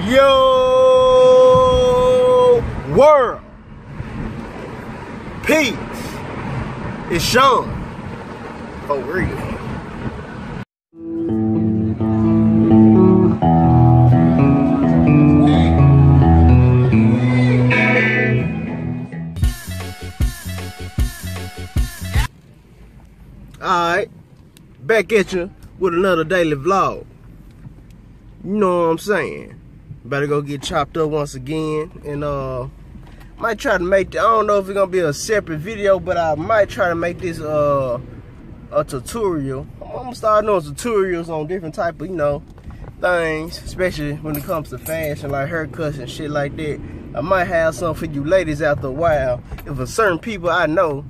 Yo, world. Peace. It's Shun. Oh, For real. Alright, back at you with another daily vlog. You know what I'm saying? Better go get chopped up once again. And uh might try to make I don't know if it's gonna be a separate video, but I might try to make this uh a tutorial. I'm gonna start doing tutorials on different type of, you know, things, especially when it comes to fashion, like haircuts and shit like that. I might have something for you ladies after a while. If a certain people I know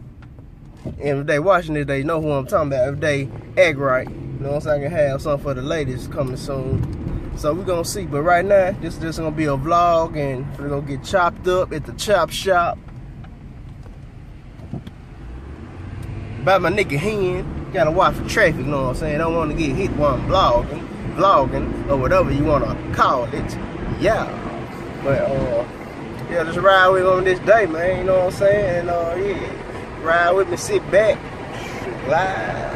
and if they watching it, they know who I'm talking about. If they act right, you know, so I can have something for the ladies coming soon. So we're gonna see. But right now, this is gonna be a vlog, and we're gonna get chopped up at the chop shop. By my nigga Hen, gotta watch for traffic. You know what I'm saying? Don't want to get hit while I'm vlogging, vlogging, or whatever you wanna call it. Yeah. But uh, yeah, just ride with me on this day, man. You know what I'm saying? And uh, yeah. Ride with me, sit back, glide.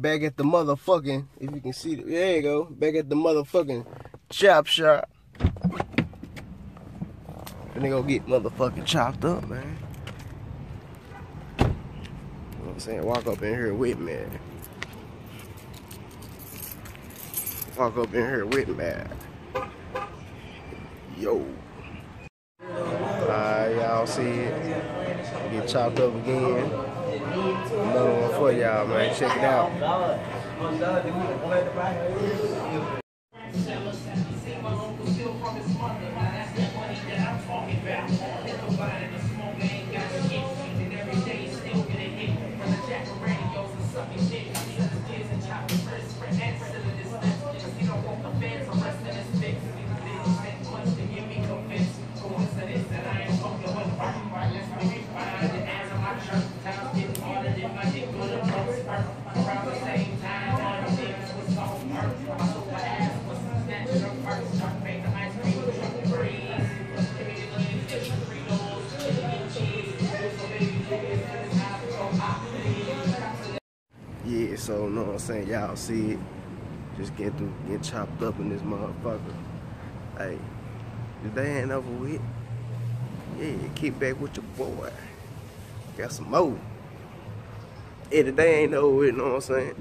Back at the motherfucking, if you can see it, there you go. Back at the motherfucking chop shop. And they gonna get motherfucking chopped up, man. You know what I'm saying? Walk up in here with me. Walk up in here with me. Yo. Alright, y'all see it. Get chopped up again. Another one for y'all, man. Check it out. So know what I'm saying? Y'all see it. Just get through, get chopped up in this motherfucker. Hey, if they ain't over with, yeah, keep back with your boy. Got some more. Yeah, the day ain't over with, you know what I'm saying? You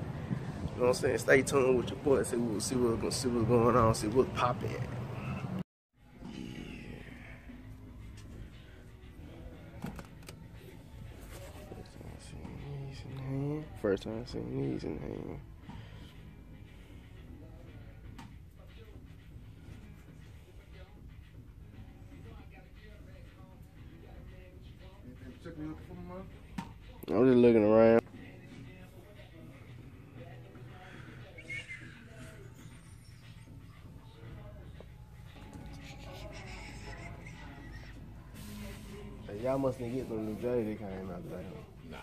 know what I'm saying? Stay tuned with your boy. See see what see what's going on. See what's popping. First time I seen these in hand. I'm just looking around. Y'all must not get them New Jersey came out today. Nah.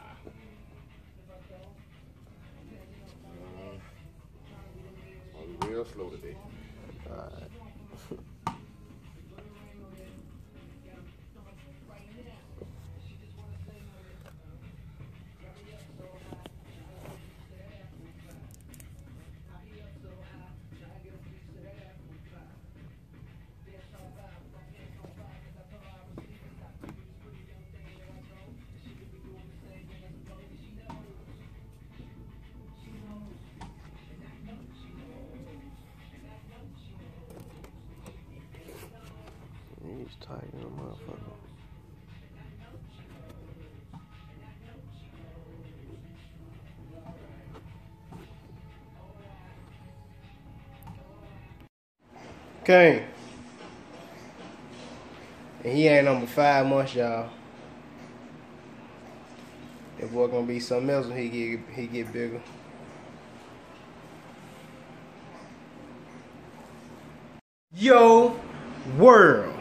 Uh, real slow today. Alright. He's tight in a motherfucker. Okay. And he ain't number five months, y'all. That boy gonna be something else when he get he get bigger. Yo, world.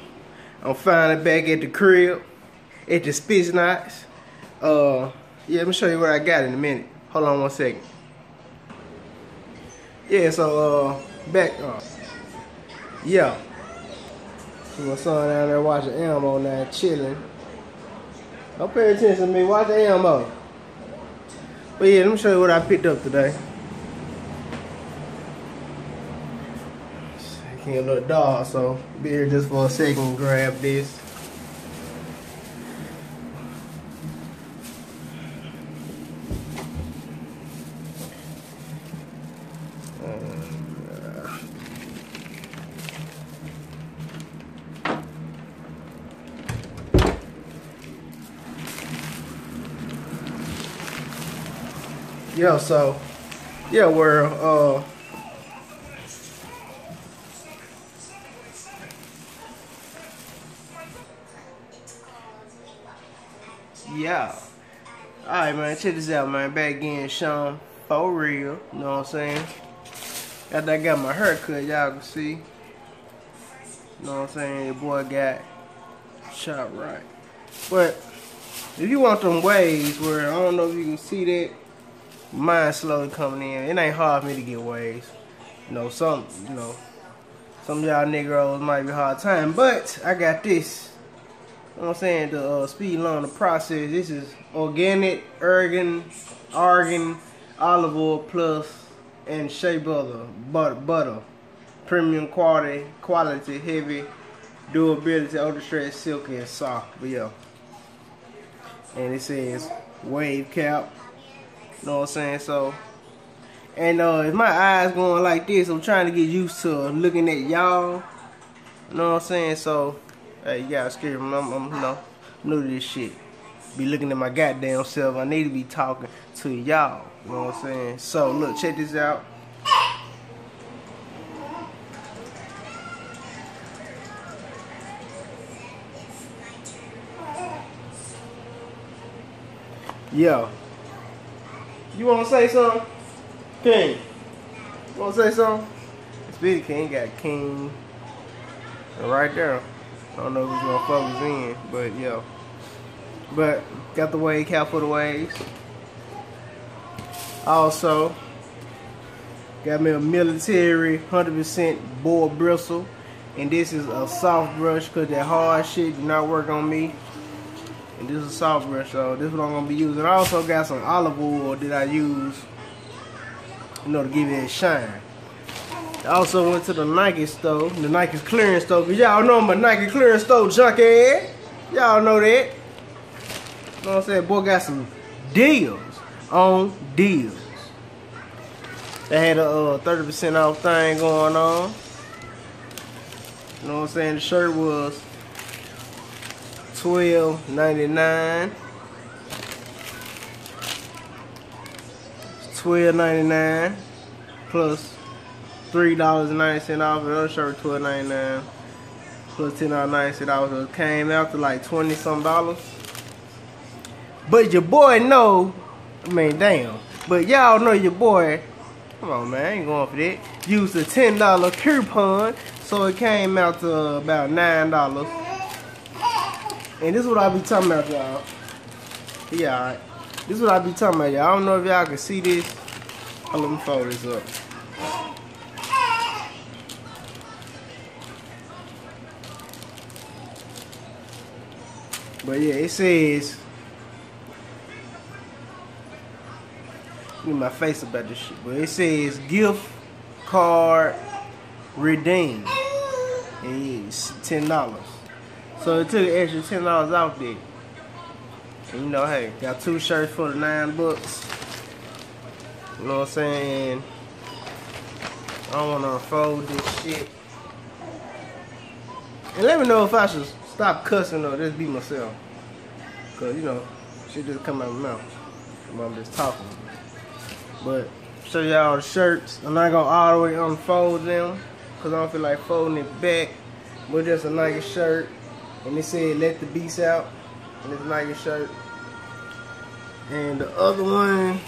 I'm finally back at the crib, at the Spitz Knots. Uh, yeah, let me show you what I got in a minute. Hold on one second. Yeah, so uh, back. Uh, Yeah. My son down there watching Elmo now, chilling. Don't pay attention to me. Watch Elmo. But yeah, let me show you what I picked up today. Can't a little dog, so be here just for a second. Grab this. yeah, so yeah, we're uh yeah. Alright man, check this out man. Back again, Shun for real. You know what I'm saying? After I got my hair cut, y'all can see. You know what I'm saying? Your boy got shot right. But if you want them waves where I don't know if you can see that mine slowly coming in. It ain't hard for me to get waves. You know, some, you know, some y'all niggas might be hard time, but I got this. Know what I'm saying? The uh, speed along the process. This is organic, argan, argan, olive oil plus and shea butter, butter, butter, premium quality, quality, heavy, durability, ultra stretch, silky, and soft. But yeah, and it says wave cap You know what I'm saying? So, and uh, if my eyes going like this, I'm trying to get used to looking at y'all. You know what I'm saying? So, hey, you gotta scare me. I'm, I'm, you know, new to this shit. Be looking at my goddamn self. I need to be talking to y'all. You know what I'm saying? So, look, check this out. Yo, you want to say something? King. You want to say something? Speedy King got King right there. I don't know who's going to focus in, but yeah. But got the wave cap for the waves. Also, got me a military 100% boar bristle. And this is a soft brush because that hard shit do not work on me. And this is a soft brush, so this is what I'm gonna be using. I also got some olive oil that I use, you know, to give it a shine. I also went to the Nike store, the Nike clearance store, cause y'all know I'm a Nike clearance store junkie. Y'all know that. You know what I'm saying? Boy got some deals on deals. They had a 30% uh, off thing going on. You know what I'm saying? The shirt was twelve ninety nine. Twelve ninety nine plus three dollars and ninety cent off. The other shirt twelve ninety nine plus ten dollars ninety cent off. it came out to like twenty some dollars. But your boy know, I mean damn. But y'all know your boy. Come on man, I ain't going for that. Used a ten dollar coupon, so it came out to about nine dollars. And this is what I be talking about, y'all. Yeah, alright. This is what I be talking about, y'all. I don't know if y'all can see this. Oh, let me fold this up. But yeah, it says. Get my face about this shit. But it says gift card redeem. And it's ten dollars. So it took an extra ten dollars off there. And you know, hey, got two shirts for the nine bucks. You know what I'm saying? I don't wanna unfold this shit. And let me know if I should stop cussing or just be myself. Cause you know, shit just come out of my mouth. I'm just talking. But show y'all the shirts. I'm not gonna all the way unfold them. Cause I don't feel like folding it back. But just a nice shirt. And it said let the beast out. And it's Nike shirt. And the other one,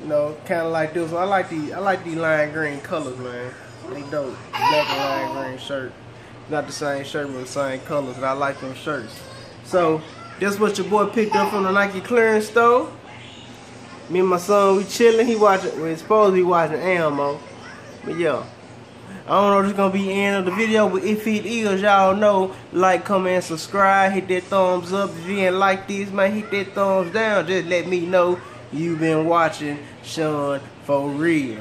you know, kind of like this one. I like the I like these lime green colors, man. They dope. Black and lime green shirt. Not the same shirt, but the same colors. And I like them shirts. So that's what your boy picked up from the Nike clearance store. Me and my son, we chilling. He watching. We're supposed to be watching Elmo. But yeah. I don't know if it's gonna be the end of the video, but if it is, y'all know, like, comment, subscribe, hit that thumbs up. If you ain't like this, man, hit that thumbs down. Just let me know you've been watching Shun for real.